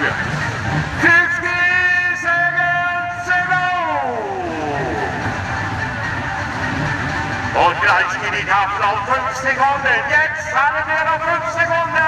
wird. 50 seconds to go! Und gleich geht die Tafel auf 5 Sekunden. Jetzt haben wir noch 5 Sekunden.